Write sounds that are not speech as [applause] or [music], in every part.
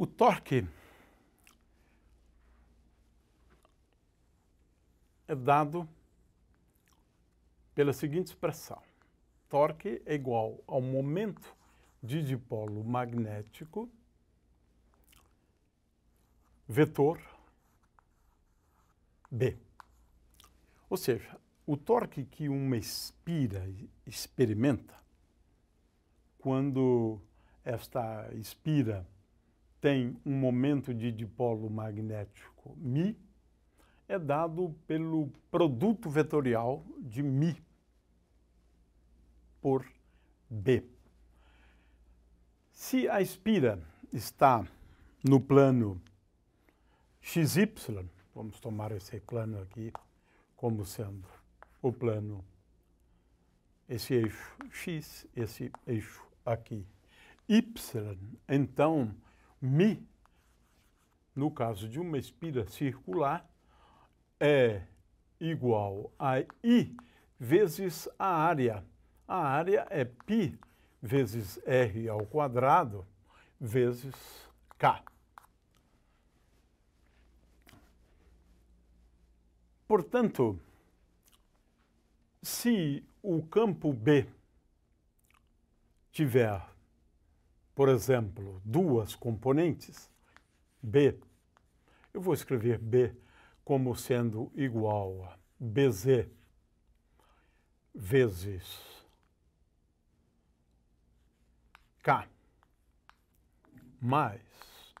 O torque é dado pela seguinte expressão. Torque é igual ao momento de dipolo magnético vetor B. Ou seja, o torque que uma espira experimenta, quando esta espira tem um momento de dipolo magnético μ, é dado pelo produto vetorial de μ por B. Se a espira está no plano XY, vamos tomar esse plano aqui como sendo o plano, esse eixo X, esse eixo aqui Y, então Mi, no caso de uma espira circular, é igual a I vezes a área. A área é π vezes R ao quadrado vezes K. Portanto, se o campo B tiver, por exemplo, duas componentes, B, eu vou escrever B como sendo igual a BZ vezes K mais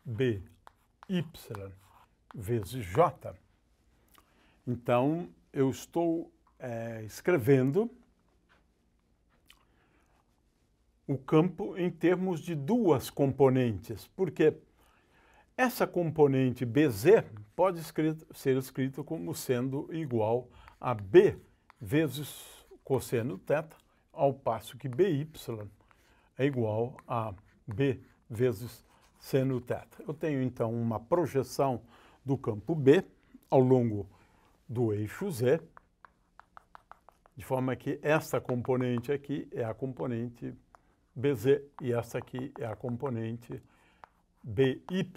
BY vezes J. Então, eu estou é, escrevendo o campo em termos de duas componentes, porque essa componente BZ pode escrito, ser escrita como sendo igual a B vezes cosseno θ, ao passo que BY é igual a B vezes seno θ. Eu tenho então uma projeção do campo B ao longo do eixo Z, de forma que essa componente aqui é a componente BZ e essa aqui é a componente BY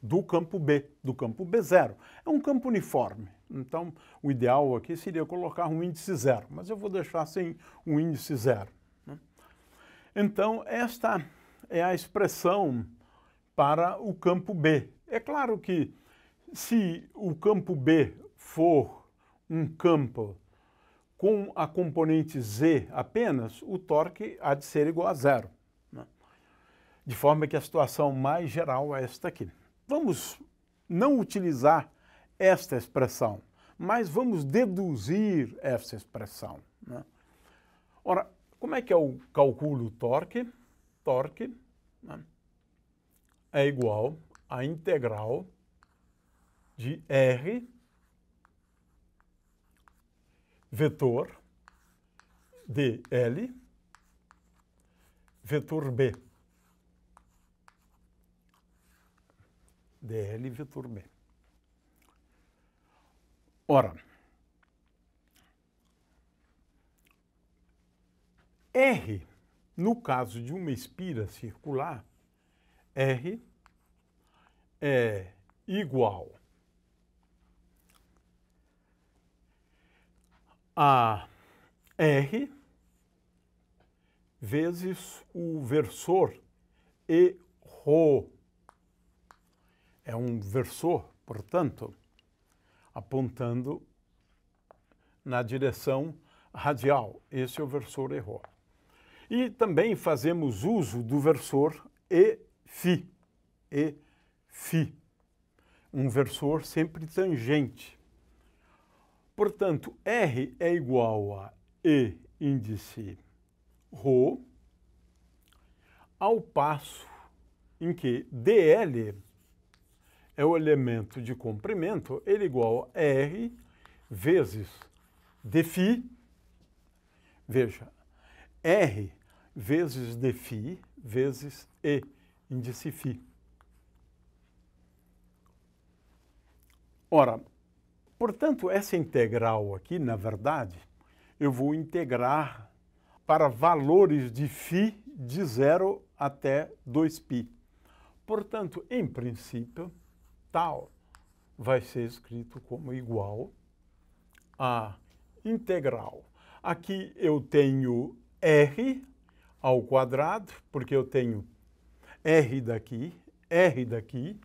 do campo B, do campo B0. É um campo uniforme, então o ideal aqui seria colocar um índice zero, mas eu vou deixar sem um índice zero. Né? Então, esta é a expressão para o campo B. É claro que se o campo B for um campo com a componente Z apenas, o torque há de ser igual a zero. Né? De forma que a situação mais geral é esta aqui. Vamos não utilizar esta expressão, mas vamos deduzir essa expressão. Né? Ora, como é que eu calculo o torque? Torque né, é igual à integral de R vetor dl vetor B. dl vetor B. Ora, R, no caso de uma espira circular, R é igual a R vezes o versor e Rho. É um versor, portanto, apontando na direção radial. Esse é o versor e Rho. E também fazemos uso do versor e Φ. E Φ. Um versor sempre tangente. Portanto, R é igual a E índice ρ, ao passo em que dl é o elemento de comprimento, ele é igual a R vezes dφ, veja, R vezes dφ vezes E índice φ. Ora, Portanto, essa integral aqui, na verdade, eu vou integrar para valores de φ de 0 até 2π. Portanto, em princípio, tal vai ser escrito como igual a integral. Aqui eu tenho r ao quadrado, porque eu tenho r daqui, r daqui,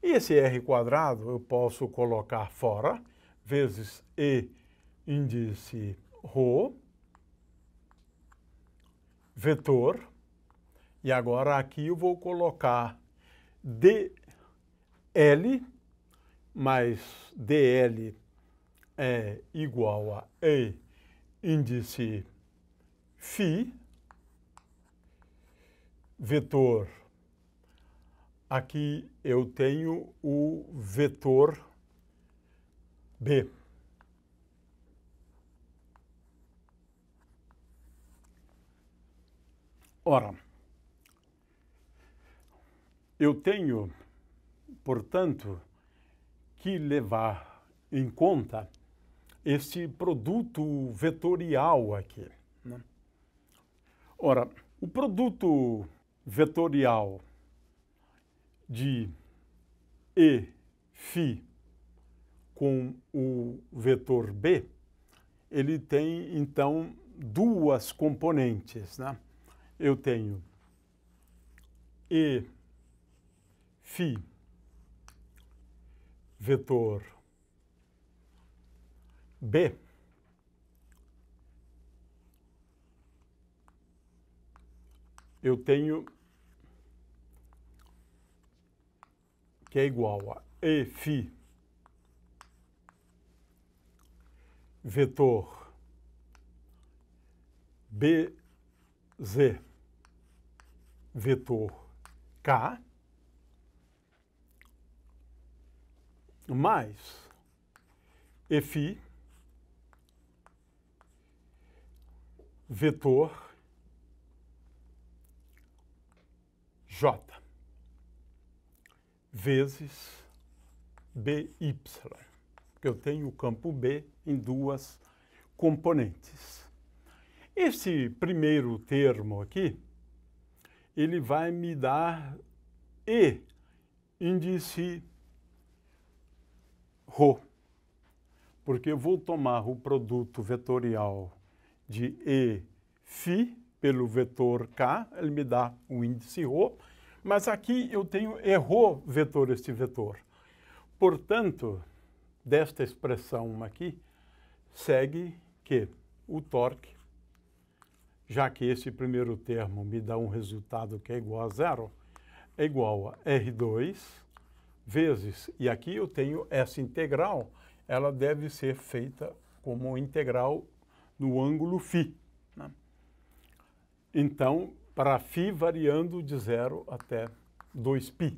e esse r quadrado eu posso colocar fora, vezes e índice ρ, vetor, e agora aqui eu vou colocar dl mais dl é igual a E índice φ, vetor. Aqui eu tenho o vetor B. Ora, eu tenho, portanto, que levar em conta este produto vetorial aqui. Né? Ora, o produto vetorial de E φ com o vetor B, ele tem, então, duas componentes. Né? Eu tenho E φ vetor B eu tenho que é igual a E φ vetor BZ vetor K mais EFI vetor J vezes BY, eu tenho o campo B em duas componentes. Esse primeiro termo aqui, ele vai me dar E, índice Rho, porque eu vou tomar o produto vetorial de E φ pelo vetor K, ele me dá o índice Rho, mas aqui eu tenho errou vetor este vetor. Portanto, desta expressão aqui, segue que o torque, já que esse primeiro termo me dá um resultado que é igual a zero, é igual a R2 vezes, e aqui eu tenho essa integral, ela deve ser feita como integral no ângulo φ. Né? Então, para φ variando de zero até 2π.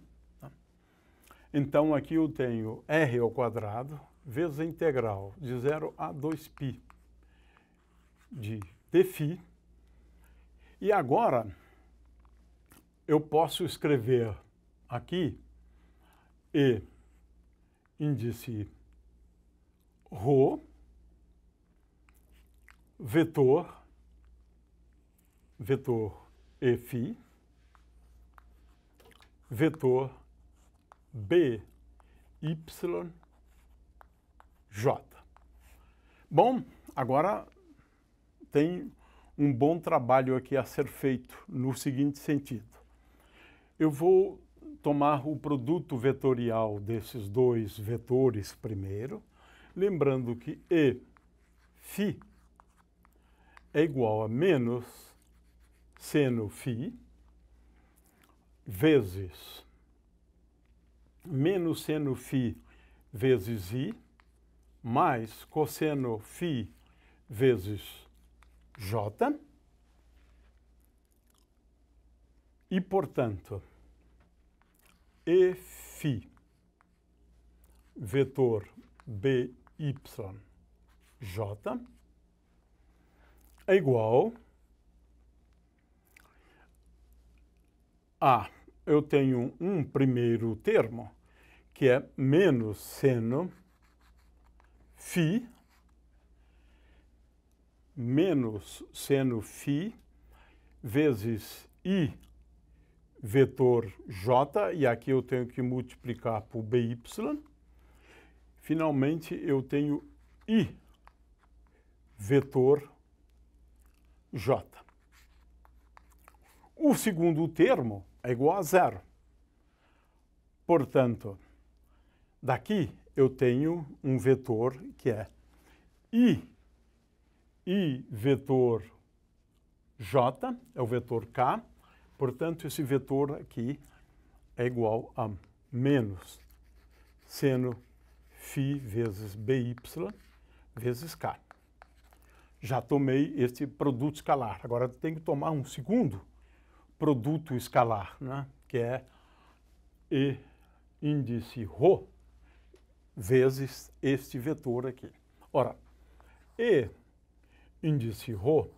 Né? Então, aqui eu tenho r ao quadrado vezes a integral de zero a 2π de dφ. E agora, eu posso escrever aqui E índice ρ vetor, vetor Eφ, vetor BY, J. Bom, agora tem um bom trabalho aqui a ser feito no seguinte sentido. Eu vou tomar o produto vetorial desses dois vetores primeiro, lembrando que E φ é igual a menos seno φ vezes menos seno φ vezes i mais cosseno φ vezes j e, portanto, e φ vetor by j é igual a, eu tenho um primeiro termo, que é menos seno φ menos seno φ vezes i vetor j, e aqui eu tenho que multiplicar por by. Finalmente, eu tenho i vetor j. O segundo termo é igual a zero. Portanto, daqui eu tenho um vetor que é i, i vetor j, é o vetor k, portanto, esse vetor aqui é igual a menos seno φ vezes by vezes k. Já tomei este produto escalar. Agora tenho que tomar um segundo produto escalar, né? que é E índice ρ vezes este vetor aqui. Ora, E índice ρ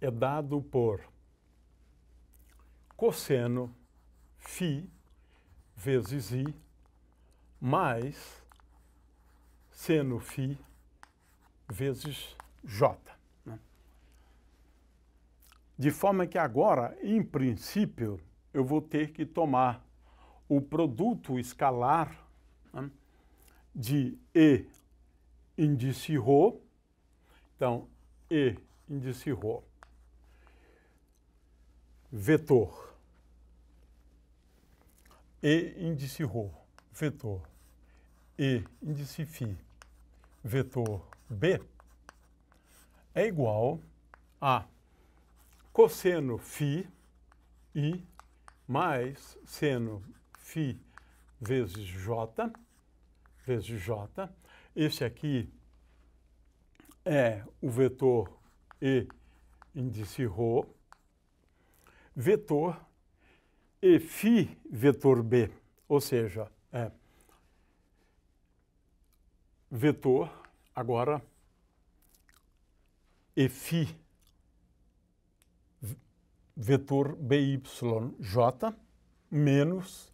é dado por cosseno φ vezes i mais seno φ vezes j. De forma que agora, em princípio, eu vou ter que tomar o produto escalar né, de E índice Rho, então E índice Rho, vetor, E índice Rho, vetor, E índice Φ, vetor B, é igual a cosseno φ i mais seno φ vezes j, vezes j. Esse aqui é o vetor E índice ρ, vetor E φ vetor B, ou seja, é vetor, agora, E φ vetor BYJ menos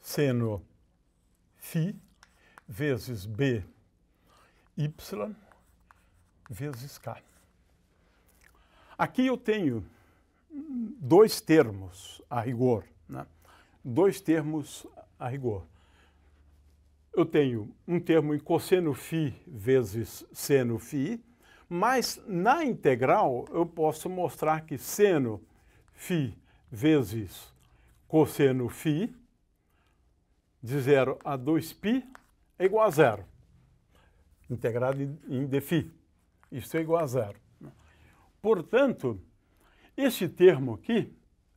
seno φ vezes BY vezes K. Aqui eu tenho dois termos a rigor, né? dois termos a rigor. Eu tenho um termo em cosseno φ vezes seno φ, mas na integral eu posso mostrar que seno φ vezes cosseno φ de 0 a 2π é igual a zero. Integrado em dφ. Isso é igual a zero. Portanto, este termo aqui,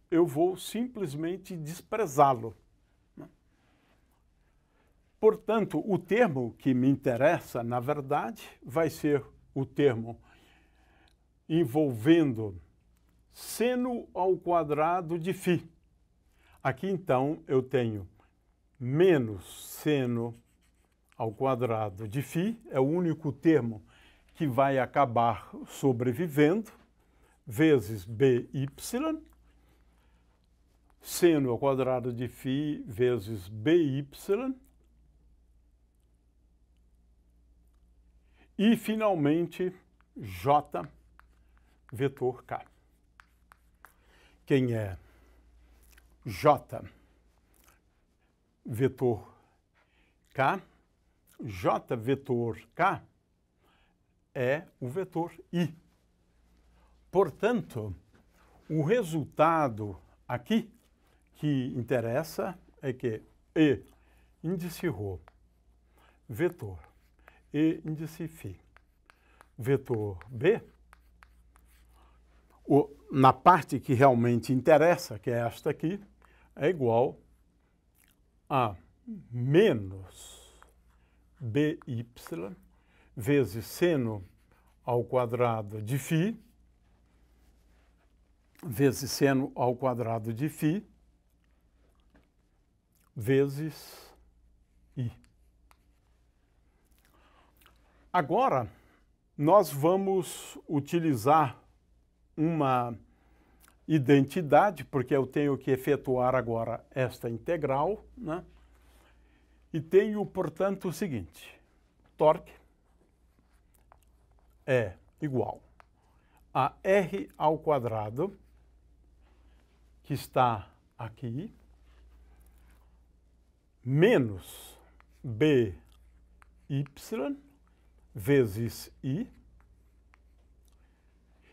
eu vou simplesmente desprezá-lo. Portanto, o termo que me interessa, na verdade, vai ser o termo envolvendo seno ao quadrado de φ. Aqui, então, eu tenho menos seno ao quadrado de φ, é o único termo que vai acabar sobrevivendo, vezes by, seno ao quadrado de φ vezes by, e, finalmente, j vetor k. Quem é j vetor k, j vetor k é o vetor i. Portanto, o resultado aqui que interessa é que E índice ρ, vetor, índice φ, vetor B, o, na parte que realmente interessa, que é esta aqui, é igual a menos by vezes seno ao quadrado de φ vezes seno ao quadrado de φ vezes Agora, nós vamos utilizar uma identidade, porque eu tenho que efetuar agora esta integral, né? E tenho, portanto, o seguinte: torque é igual a r ao quadrado que está aqui, menos by vezes i.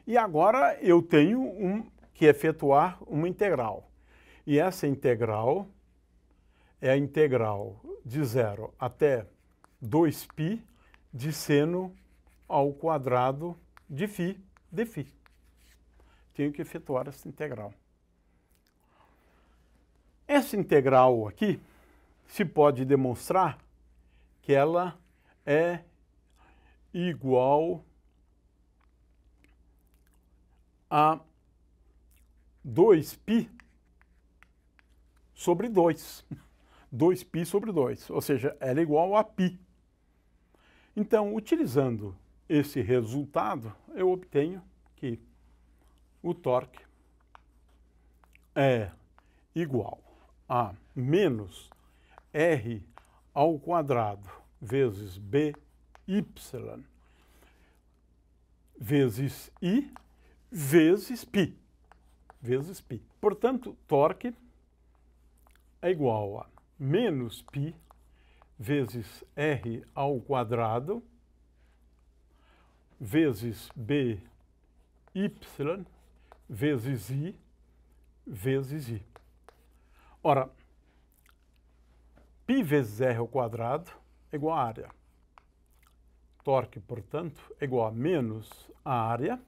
E agora eu tenho um, que efetuar uma integral. E essa integral é a integral de zero até 2π de seno ao quadrado de φ de φ. Tenho que efetuar essa integral. Essa integral aqui se pode demonstrar que ela é igual a 2π sobre 2. 2π sobre [laughs] 2, ou seja, ela é igual a π. Então, utilizando esse resultado, eu obtenho que o torque é igual a menos R ao quadrado vezes BY vezes I vezes π. Vezes π. Portanto, torque é igual a menos π vezes R ao quadrado vezes BY vezes I vezes I. Ora, π vezes R ao quadrado é igual a área. Torque, portanto, é igual a menos a área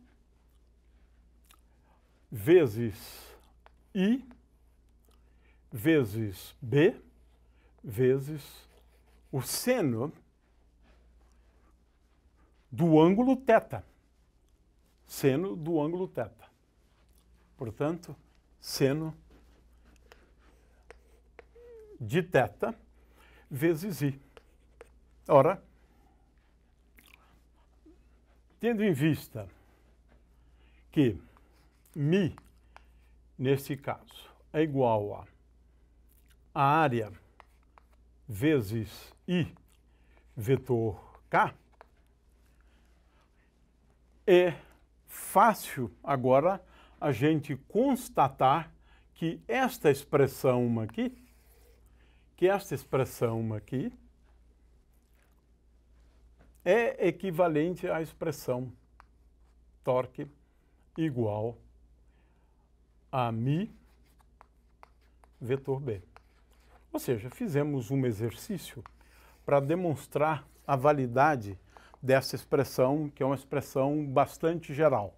vezes I vezes B vezes o seno do ângulo θ. Seno do ângulo θ. Portanto, seno de θ vezes i. Ora, tendo em vista que mi, nesse caso, é igual a a área vezes i vetor k, é fácil agora a gente constatar que esta expressão aqui, que esta expressão aqui é equivalente à expressão torque igual a mi vetor b. Ou seja, fizemos um exercício para demonstrar a validade dessa expressão, que é uma expressão bastante geral.